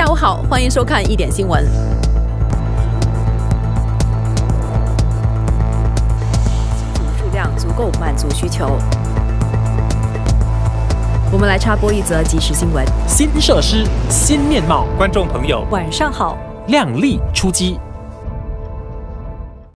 下午好欢迎收看一点新闻。数量足够满足需求。我们来插播一则即时新闻。新设施新面貌观众朋友。晚上好。靓丽出击。